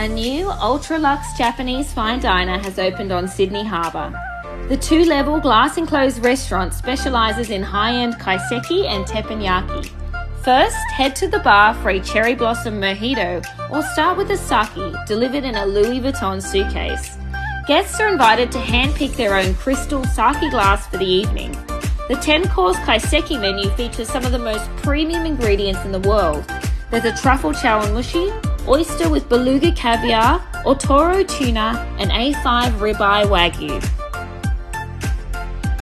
A new ultra luxe Japanese fine diner has opened on Sydney Harbour. The two level glass enclosed restaurant specialises in high end kaiseki and teppanyaki. First, head to the bar for a cherry blossom mojito or start with a sake delivered in a Louis Vuitton suitcase. Guests are invited to handpick their own crystal sake glass for the evening. The 10 course kaiseki menu features some of the most premium ingredients in the world. There's a truffle chawanmushi, oyster with beluga caviar, otoro tuna, and A5 ribeye wagyu.